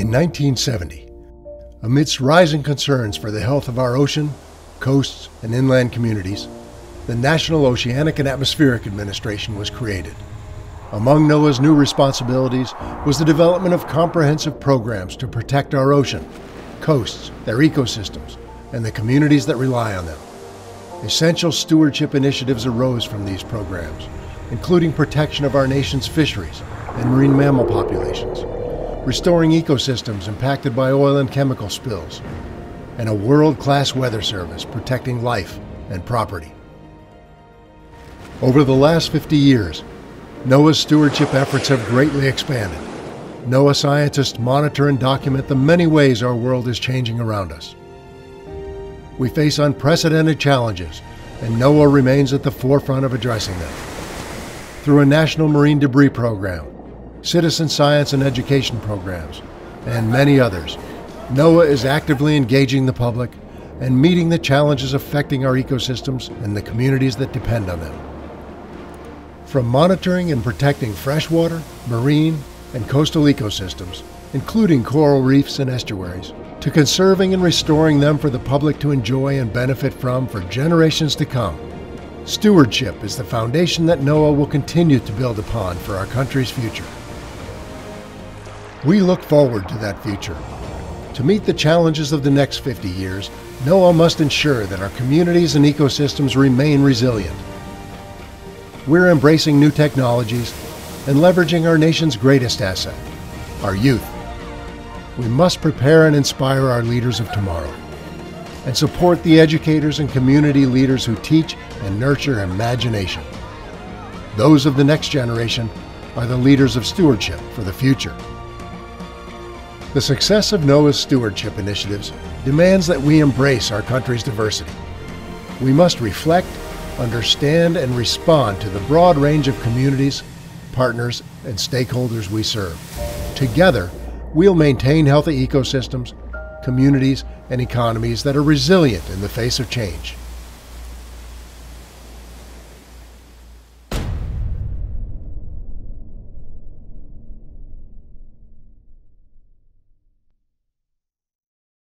1970, amidst rising concerns for the health of our ocean, coasts, and inland communities, the National Oceanic and Atmospheric Administration was created. Among NOAA's new responsibilities was the development of comprehensive programs to protect our ocean, coasts, their ecosystems, and the communities that rely on them. Essential stewardship initiatives arose from these programs, including protection of our nation's fisheries and marine mammal populations, restoring ecosystems impacted by oil and chemical spills, and a world class weather service protecting life and property. Over the last 50 years, NOAA's stewardship efforts have greatly expanded. NOAA scientists monitor and document the many ways our world is changing around us. We face unprecedented challenges, and NOAA remains at the forefront of addressing them. Through a national marine debris program, citizen science and education programs, and many others, NOAA is actively engaging the public and meeting the challenges affecting our ecosystems and the communities that depend on them. From monitoring and protecting freshwater, marine, and coastal ecosystems, including coral reefs and estuaries, to conserving and restoring them for the public to enjoy and benefit from for generations to come. Stewardship is the foundation that NOAA will continue to build upon for our country's future. We look forward to that future. To meet the challenges of the next 50 years, NOAA must ensure that our communities and ecosystems remain resilient. We're embracing new technologies and leveraging our nation's greatest asset, our youth. We must prepare and inspire our leaders of tomorrow and support the educators and community leaders who teach and nurture imagination. Those of the next generation are the leaders of stewardship for the future. The success of NOAA's stewardship initiatives demands that we embrace our country's diversity. We must reflect, understand, and respond to the broad range of communities, partners, and stakeholders we serve. Together, we'll maintain healthy ecosystems, communities, and economies that are resilient in the face of change.